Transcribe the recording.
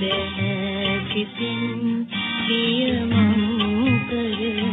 පැහැසිතින් ප්‍රියමං කරන